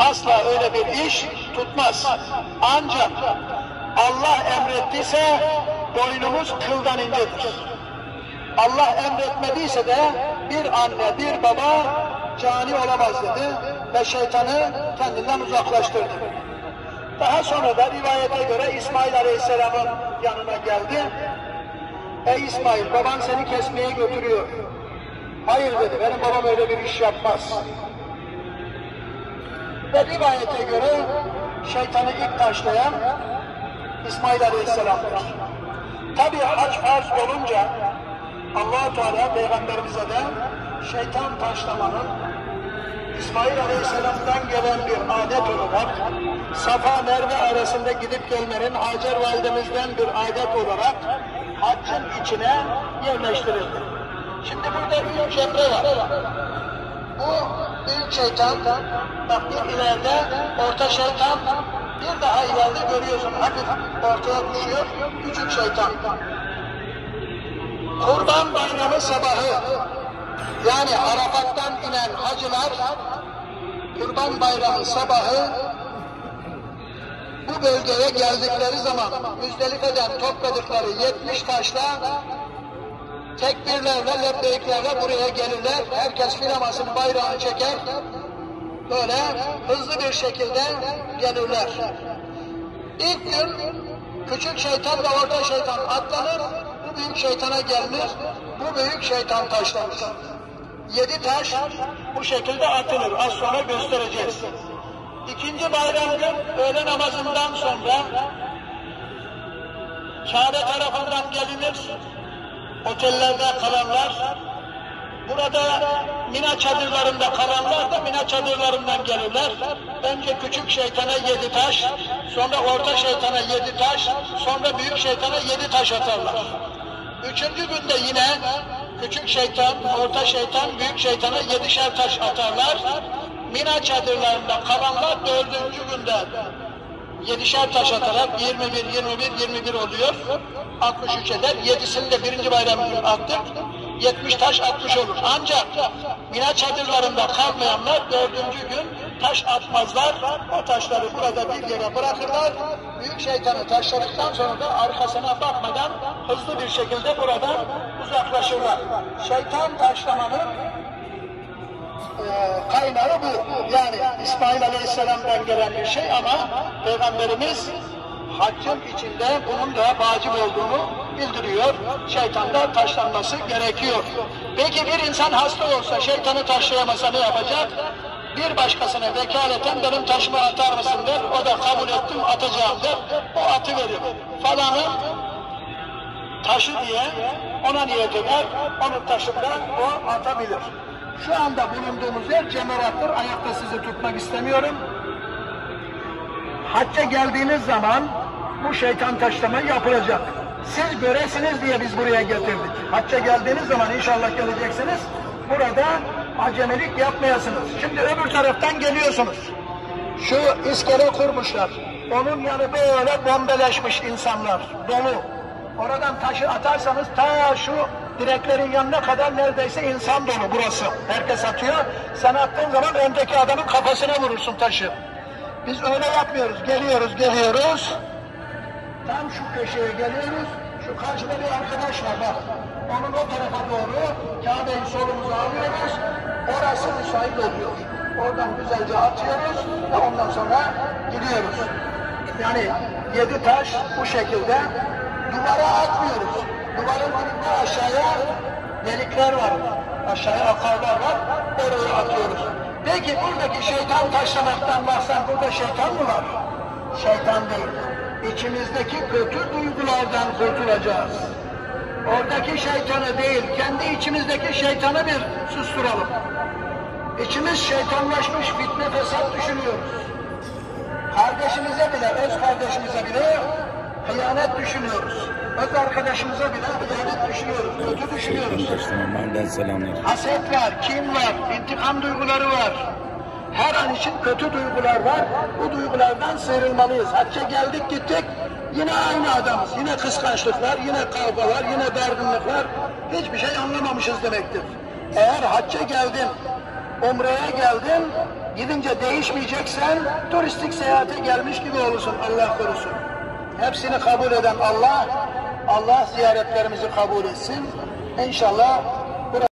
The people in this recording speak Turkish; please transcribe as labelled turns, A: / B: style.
A: asla öyle bir iş tutmaz. Ancak Allah emrettiyse boynumuz kıldan incedir. Allah emretmediyse de bir anne, bir baba cani olamaz dedi ve şeytanı kendinden uzaklaştırdı. Daha sonra da rivayete göre İsmail Aleyhisselam'ın yanına geldi. Ey İsmail, baban seni kesmeye götürüyor. Hayır dedi, benim babam öyle bir iş yapmaz. Ve rivayete göre şeytanı ilk taşlayan İsmail Aleyhisselam'dır. Tabi hac farz olunca allah Teala Peygamberimize de şeytan taşlamanın İsmail Aleyhisselam'dan gelen bir adet olarak Safa Merve arasında gidip gelmenin Hacer validemizden bir adet olarak haccın içine yerleştirildi. Şimdi burada büyük cemre var. Bu büyük şeytan, bak bir ileride orta şeytan, bir daha ileride görüyorsun hafif ortaya düşüyor küçük şeytan. Kurban bayramı sabahı yani Arafat'tan inen hacılar Kurban bayramı sabahı bu bölgeye geldikleri zaman Müzdelife'den topladıkları 70 taşla tekbirlerle, lebbeyiklerle buraya gelirler. Herkes filamasını, bayrağını çeker. Böyle hızlı bir şekilde gelirler. İlk gün küçük şeytan ve orta şeytan atlanır. Bu büyük şeytana gelmiş. Bu büyük şeytan taşlanır. Yedi taş bu şekilde atılır. Az sonra göstereceğiz. İkinci bayram gün öğle namazından sonra Kabe tarafından gelinir. Otellerde kalanlar, burada Mina çadırlarında kalanlar da Mina çadırlarından gelirler. Önce küçük şeytana yedi taş, sonra orta şeytana yedi taş, sonra büyük şeytana yedi taş atarlar. Üçüncü günde yine küçük şeytan, orta şeytan, büyük şeytana yedişer taş atarlar. Mina çadırlarında kalanlar dördüncü günde yedişer taş atarak 21, 21, 21 oluyor. 63 eder. Yedisini de birinci bayram günü attık. 70 taş 60 olur. Ancak Mina çadırlarında kalmayanlar dördüncü gün taş atmazlar. O taşları burada bir yere bırakırlar. Büyük şeytanı taşladıktan sonra da arkasına bakmadan hızlı bir şekilde buradan uzaklaşırlar. Şeytan taşlamanın kaynağı bu. Yani İsmail Aleyhisselam'dan gelen bir şey ama Peygamberimiz haccın içinde bunun da vacip olduğunu bildiriyor. Şeytanda taşlanması gerekiyor. Peki bir insan hasta olsa şeytanı taşlayamasa ne yapacak? Bir başkasına vekaleten benim taşımı atar mısın der. O da kabul ettim atacağım der. O atı verir. Falanın taşı diye ona niyet eder. Onun taşından o atabilir. Şu anda bulunduğumuz yer cemerattır. Ayakta sizi tutmak istemiyorum. Hacca geldiğiniz zaman bu şeytan taşlama yapılacak. Siz göresiniz diye biz buraya getirdik. Hacca geldiğiniz zaman inşallah geleceksiniz. Burada acemelik yapmayasınız. Şimdi öbür taraftan geliyorsunuz. Şu iskele kurmuşlar. Onun yanı böyle bombeleşmiş insanlar. Dolu. Oradan taşı atarsanız ta şu direklerin yanına kadar neredeyse insan dolu burası. Herkes atıyor. Sen attığın zaman öndeki adamın kafasına vurursun taşı. Biz öyle yapmıyoruz. Geliyoruz, geliyoruz. Tam şu köşeye geliyoruz. Şu karşıda bir arkadaş var bak. Onun o tarafa doğru Kabe'yi solumuza alıyoruz. Orası müsait oluyor. Oradan güzelce atıyoruz ve ondan sonra gidiyoruz. Yani yedi taş bu şekilde duvara atmıyoruz. Duvarın önünde aşağıya delikler var. Aşağıya akarlar var. Oraya atıyoruz. Peki buradaki şeytan taşlamaktan bahsen burada şeytan mı var? Şeytan değil. İçimizdeki kötü duygulardan kurtulacağız. Oradaki şeytanı değil, kendi içimizdeki şeytanı bir susturalım. İçimiz şeytanlaşmış, fitne fesat düşünüyoruz. Kardeşimize bile, öz kardeşimize bile hıyanet düşünüyoruz. Öz arkadaşımıza bile hıyanet düşünüyoruz, kötü düşünüyoruz.
B: Benden selamlar.
A: Haset var, kin var, intikam duyguları var. Her an için kötü duygular var. Bu duygulardan sıyrılmalıyız. Hacca geldik gittik. Yine aynı adamız. Yine kıskançlıklar, yine kavgalar, yine dargınlıklar. Hiçbir şey anlamamışız demektir. Eğer hacca geldin, umreye geldin, Gidince değişmeyeceksen turistik seyahate gelmiş gibi olursun Allah korusun. Hepsini kabul eden Allah, Allah ziyaretlerimizi kabul etsin. İnşallah